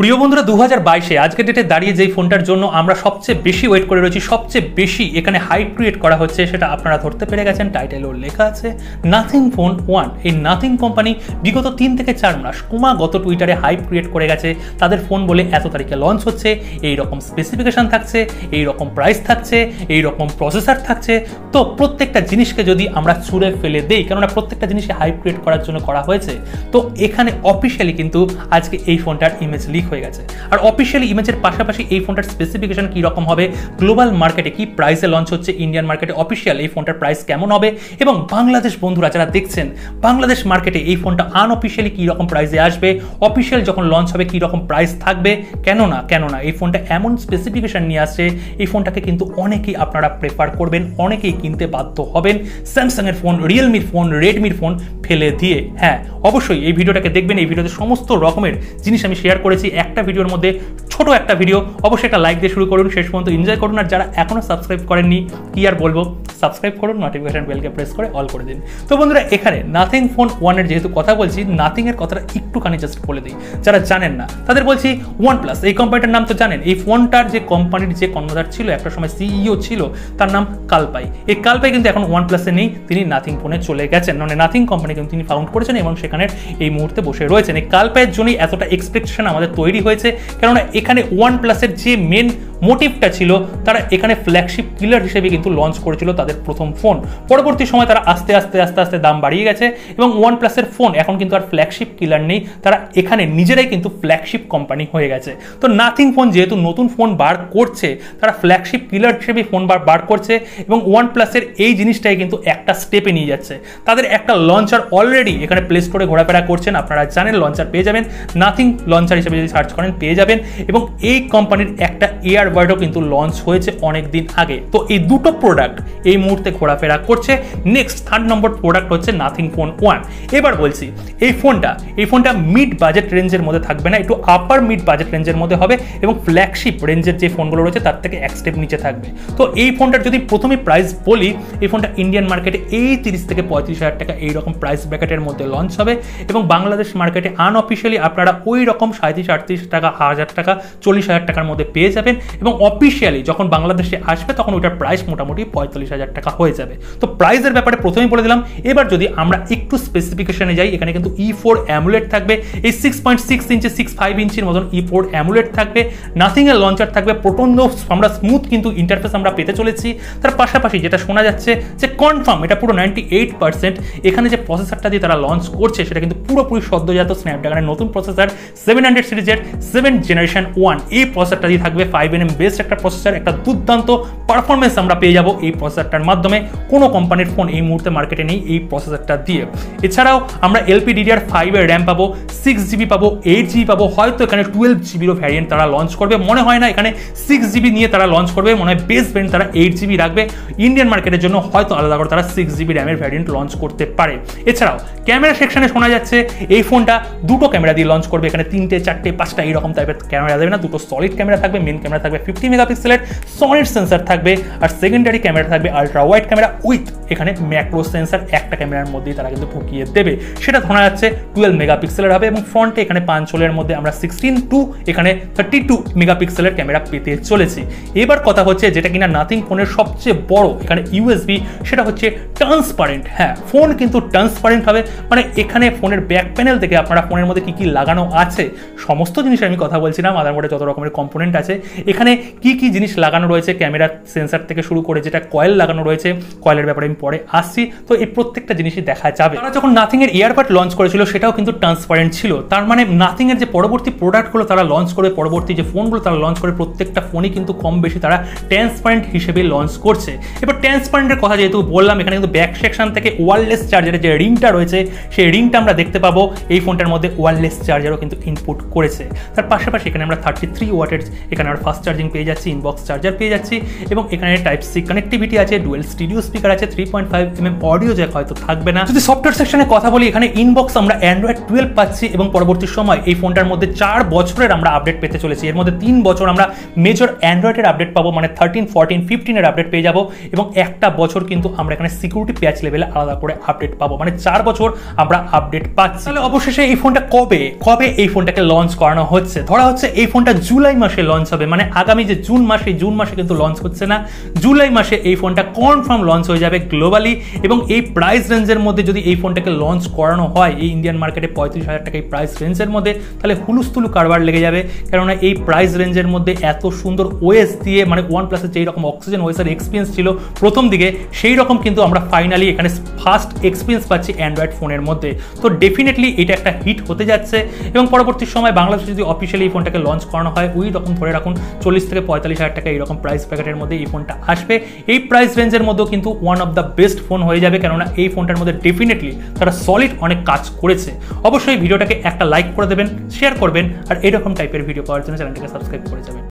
প্রিয় বন্ধুরা দু হাজার বাইশে আজকের ডেটে দাঁড়িয়ে যেই ফোনটার জন্য আমরা সবচেয়ে বেশি ওয়েট করে রয়েছি, সবচেয়ে বেশি এখানে হাইপ ক্রিয়েট করা হচ্ছে, সেটা আপনারা ধরতে পেরে গেছেন টাইটেল টাইটেলও লেখা আছে নাথিং ফোন ওয়ান এই নাথিং কোম্পানি বিগত তিন থেকে চার মাস ক্রমাগত টুইটারে হাইপ ক্রিয়েট করে গেছে, তাদের ফোন বলে এত তারিখে লঞ্চ হচ্ছে এই রকম স্পেসিফিকেশন থাকছে এই রকম প্রাইস থাকছে এই রকম প্রসেসর থাকছে, তো প্রত্যেকটা জিনিসকে যদি আমরা ছুঁড়ে ফেলে দেই, কেননা প্রত্যেকটা জিনিসে হাইপ ক্রিয়েট করার জন্য করা হয়েছে, তো এখানে অফিসিয়ালি কিন্তু আজকে এই ফোনটার ইমেজ লিক হয়ে গেছে। আর অফিসিয়ালি ইমেজের পাশাপাশি এই ফোনটার স্পেসিফিকেশন কী রকম হবে গ্লোবাল মার্কেটে কি প্রাইসে লঞ্চ হচ্ছে ইন্ডিয়ান মার্কেটে অফিসিয়াল এই ফোনটার প্রাইস কেমন হবে, এবং বাংলাদেশ বন্ধুরা যারা দেখছেন, বাংলাদেশ মার্কেটে এই ফোনটা আনঅফিসিয়ালি কী রকম প্রাইসে আসবে অফিসিয়াল যখন লঞ্চ হবে, কী রকম প্রাইস থাকবে, কেন না কেন না, এই ফোনটা এমন স্পেসিফিকেশন নিয়ে আসছে, এই ফোনটাকে কিন্তু অনেকেই আপনারা প্রেফার করবেন, অনেকেই কিনতে বাধ্য হবেন স্যামসাংয়ের ফোন রিয়েলমির ফোন রেডমির ফোন ফেলে দিয়ে। হ্যাঁ অবশ্যই এই ভিডিওটাকে দেখবেন, এই ভিডিওতে সমস্ত রকমের জিনিস আমি শেয়ার করেছি একটা ভিডিওর মধ্যে ছোট একটা ভিডিও। অবশ্যই একটা লাইক দিয়ে শুরু করুন। শেষ পর্যন্ত এনজয় করুন। আর যারা এখনও সাবস্ক্রাইব করেননি, কি আর বলব? সাবস্ক্রাইব করুন নোটিফিকেশন বেলকে প্রেস করে অল করে দিন। তো বন্ধুরা, এখানে নাথিং ফোন ওয়ানের যেহেতু কথা বলছি নাথিংয়ের কথাটা একটুখানি জাস্ট বলে দিই। যারা জানেন না, তাদের বলছি ওয়ান প্লাস এই কোম্পানিটার নাম তো জানেন। এই ফোনটার যে কোম্পানির যে কর্ণধার ছিল, একটা সময় সিইও ছিল, তার নাম কালপাই এই কালপাই কিন্তু এখন ওয়ান প্লাসে নেই, তিনি নাথিং ফোনে চলে গেছেন। মানে নাথিং কোম্পানি কিন্তু তিনি ফাউন্ড করেছেন এবং সেখানে এই মুহূর্তে বসে রয়েছেন। এই কালপাইয়ের জন্যই এতটা এক্সপেকটেশন আমাদের তৈরি হয়েছে। কেননা এখানে ওয়ান প্লাসের যে মেন মোটিভটা ছিল তারা এখানে ফ্ল্যাগশিপ কিলার হিসেবে কিন্তু লঞ্চ করেছিল তাদের প্রথম ফোন পরবর্তী সময় তারা আস্তে আস্তে আস্তে আস্তে দাম বাড়িয়ে গেছে এবং ওয়ান প্লাসের ফোন এখন কিন্তু আর ফ্ল্যাগশিপ কিলার নেই, তারা এখানে নিজেরাই কিন্তু ফ্ল্যাগশিপ কোম্পানি হয়ে গেছে। তো নাথিং ফোন যেহেতু নতুন ফোন বার করছে, তারা ফ্ল্যাগশিপ কিলার হিসেবে ফোন বার বার করছে এবং ওয়ান প্লাসের এই জিনিসটাই কিন্তু একটা স্টেপে নিয়ে যাচ্ছে। তাদের একটা লঞ্চার অলরেডি এখানে প্লে স্টোরে ঘোরাফেরা করছেন, আপনারা জানেন লঞ্চার পেয়ে যাবেন। নাথিং লঞ্চার হিসেবে যদি সার্চ করেন, পেয়ে যাবেন এবং এই কোম্পানির একটা এয়ার বার্ডও কিন্তু লঞ্চ হয়েছে অনেক দিন আগে। তো এই দুটো প্রোডাক্ট এই মুহূর্তে ঘোরাফেরা করছে। নেক্সট থার্ড নম্বর প্রোডাক্ট হচ্ছে নাথিং ফোন ওয়ান এবার বলছি, এই ফোনটা এই ফোনটা মিড বাজেট রেঞ্জের মধ্যে থাকবে না, একটু আপার মিড বাজেট রেঞ্জের মধ্যে হবে এবং ফ্ল্যাগশিপ রেঞ্জের যে ফোনগুলো রয়েছে তার থেকে এক স্টেপ নিচে থাকবে। তো এই ফোনটার যদি প্রথমে প্রাইস বলি, এই ফোনটা ইন্ডিয়ান মার্কেটে এই তিরিশ থেকে পঁয়ত্রিশ হাজার টাকা এইরকম প্রাইস ব্র্যাকেটের মধ্যে লঞ্চ হবে এবং বাংলাদেশ মার্কেটে আনঅফিসিয়ালি আপনারা ওই রকম সাঁত্রিশ আটত্রিশ টাকা, হাজার টাকা, চল্লিশ হাজার টাকার মধ্যে পেয়ে যাবেন এবং অফিসিয়ালি যখন বাংলাদেশে আসবে, তখন ওইটার প্রাইস মোটামুটি পঁয়তাল্লিশ হাজার টাকা হয়ে যাবে। তো প্রাইসের ব্যাপারে প্রথমেই বলে দিলাম, এবার যদি আমরা একটু স্পেসিফিকেশনে যাই, এখানে কিন্তু ই ফোর অ্যামুলেট থাকবে, এই six point six inch six five ইঞ্চির মতন ই ফোর অ্যামুলেট থাকবে নাথিংয়ের লঞ্চার থাকবে প্রচণ্ড আমরা স্মুথ কিন্তু ইন্টারফেস আমরা পেতে চলেছি। তার পাশাপাশি যেটা শোনা যাচ্ছে, যে কনফার্ম এটা পুরো নাইনটি এইট পার্সেন্ট এখানে যে প্রসেসরটা দিয়ে তারা লঞ্চ করছে, সেটা কিন্তু পুরোপুরি সদ্যজাত স্ন্যাপড্রাগনের নতুন প্রসেসর সেভেন হান্ড্রেড সিরিজের সেভেন জেনারেশন ওয়ান এই প্রসেসরটা দিয়ে থাকবে ফাইভ এন এম বেস্ট একটা প্রসেসর একটা দুর্দান্ত পারফরমেন্স আমরা পেয়ে যাব এই প্রসেসরটার মাধ্যমে। কোনো কোম্পানির ফোন এই মুহূর্তে মার্কেটে নেই এই প্রসেসরটা দিয়ে। এছাড়াও আমরা এলপি ডিডিআর ফাইভের র্যাম পাবো সিক্স জিবি পাবো এইট জিবি পাবো, হয়তো এখানে টুয়েলভ জিবিরও ভ্যারিয়েন্ট তারা লঞ্চ করবে। মনে হয় না এখানে সিক্স জিবি নিয়ে তারা লঞ্চ করবে, মনে হয় বেস্ট ভ্যারিয়েন্ট তারা এইট জিবি রাখবে। ইন্ডিয়ান মার্কেটের জন্য হয়তো আলাদা করে তারা সিক্স জিবি র্যামের ভ্যারিয়েন্ট লঞ্চ করতে পারে। এছাড়াও ক্যামেরা সেকশনে শোনা যাচ্ছে, এই ফোনটা দুটো ক্যামেরা দিয়ে লঞ্চ করবে। এখানে তিনটে, চারটে, পাঁচটা, এইরকম টাইপের ক্যামেরা দেবে না। দুটো সলিড ক্যামেরা থাকবে মেন ক্যামেরা থাকবে ফিফটি মেগাপিক্সেলের সলিড সেন্সার থাকবে আর সেকেন্ডারি ক্যামেরা থাকবে আলট্রা ওয়াইড ক্যামেরা উইথ এখানে ম্যাক্রো সেন্সার একটা ক্যামেরার মধ্যেই তারা কিন্তু ঢুকিয়ে দেবে। সেটা ধরা যাচ্ছে টুয়েলভ মেগাপিক্সেলের হবে এবং ফ্রন্টে এখানে পাঁচলের মধ্যে আমরা সিক্সটিন টু এখানে থার্টি টু মেগাপিক্সেলের ক্যামেরা পেতে চলেছি। এবার কথা হচ্ছে যেটা কিনা নাথিং ফোনের সবচেয়ে বড় এখানে ইউএসবি সেটা হচ্ছে ট্রান্সপারেন্ট হ্যাঁ ফোন কিন্তু ট্রান্সপারেন্ট হবে। মানে এখানে ফোনের ব্যাক প্যানেল থেকে আপনারা ফোনের মধ্যে কী কী লাগানো আছে, সমস্ত জিনিসের আমি কথা বলছিলাম। আদার মধ্যে যত রকমের কম্পোনেন্ট আছে, এখানে কি কি জিনিস লাগানো রয়েছে? ক্যামেরা সেন্সার থেকে শুরু করে যেটা কয়েল লাগানো রয়েছে, কয়েলের ব্যাপারে আমি পরে আসছি। তো এই প্রত্যেকটা জিনিসই দেখা যাবে। তারা যখন নাথিং এর ইয়ারবাড লঞ্চ করেছিল, সেটাও কিন্তু ট্রান্সপারেন্ট ছিল। তার মানে নাথিং এর যে পরবর্তী প্রোডাক্টগুলো তারা লঞ্চ করে, পরবর্তী যে ফোনগুলো তারা লঞ্চ করে, প্রত্যেকটা ফোনই কিন্তু কম বেশি তারা ট্রান্সপারেন্ট হিসেবে লঞ্চ করছে। এবার ট্রান্সপারেন্টের কথা যেহেতু বললাম, এখানে কিন্তু ব্যাক সেকশন থেকে ওয়ারলেস চার্জারের যে রিংটা রয়েছে, সেই রিংটা আমরা দেখতে পাবো। এই ফোনটার মধ্যে ওয়ারলেস চার্জারও কিন্তু ইনপুট করেছে। তার পাশাপাশি এখানে আমরা থার্টি থ্রি ওয়াটের এখানে আমরা ফাস্ট চার্জিং চার্জিং পেয়ে যাচ্ছি ইনবক্স চার্জার পেয়ে যাচ্ছি এবং এখানে টাইপ সি কানেক্টিভিটি আছে ডুয়েল স্টুডিও স্পিকার আছে three point five M M audio jack হয়তো থাকবে না। যদি সফটওয়্যার সেকশনে কথা বলি এখানে ইনবক্স আমরা অ্যান্ড্রয়েড টুয়েলভ পাচ্ছি এবং পরবর্তী সময় এই ফোনটার মধ্যে চার বছরের আমরা আপডেট পেতে চলেছি। এর মধ্যে তিন বছর আমরা মেজর অ্যান্ড্রয়েডের আপডেট পাবো মানে থার্টিন ফোরটিন ফিফটিনের আপডেট পেয়ে যাব এবং একটা বছর কিন্তু আমরা এখানে সিকিউরিটি প্যাচ লেভেলে আলাদা করে আপডেট পাবো। মানে চার বছর আমরা আপডেট পাচ্ছি। তাহলে অবশেষে এই ফোনটা কবে? কবে এই ফোনটাকে লঞ্চ করানো হচ্ছে? ধরা হচ্ছে এই ফোনটা জুলাই মাসে লঞ্চ হবে মানে আগামী যে জুন মাসে জুন মাসে কিন্তু লঞ্চ হচ্ছে না। জুলাই মাসে এই ফোনটা কনফার্ম লঞ্চ হয়ে যাবে গ্লোবালি এবং এই প্রাইস রেঞ্জের মধ্যে যদি এই ফোনটাকে লঞ্চ করানো হয়, এই ইন্ডিয়ান মার্কেটে পঁয়ত্রিশ হাজার টাকা এই প্রাইস রেঞ্জের মধ্যে, তাহলে হুলুস্থুলু কারবার লেগে যাবে। কেননা এই প্রাইস রেঞ্জের মধ্যে এত সুন্দর ওএস দিয়ে মানে ওয়ান প্লাসের যেই রকম অক্সিজেন ওয়েসের এক্সপিরিয়েন্স ছিল প্রথম দিকে, সেই রকম কিন্তু আমরা ফাইনালি এখানে ফার্স্ট এক্সপিরিয়েন্স পাচ্ছি অ্যান্ড্রয়েড ফোনের মধ্যে। তো ডেফিনেটলি এটা একটা হিট হতে যাচ্ছে এবং পরবর্তী সময় বাংলাদেশে যদি অফিসিয়ালি এই ফোনটাকে লঞ্চ করানো হয়, ওই রকম ধরে রাখুন চল্লিশ থেকে পঁয়তাল্লিশ হাজার টাকা এইরকম প্রাইস প্যাকেটের মধ্যে এই ফোনটা আসবে। এই প্রাইস রেঞ্জের মধ্যেও কিন্তু one of the best phone হয়ে যাবে, কেননা এই ফোনটার মধ্যে ডেফিনেটলি তারা সলিড অনেক কাজ করেছে। অবশ্যই ভিডিওটাকে একটা লাইক করে দেবেন শেয়ার করবেন, আর এরকম টাইপের ভিডিও পাওয়ার জন্য চ্যানেলটিকে সাবস্ক্রাইব করে যাবেন।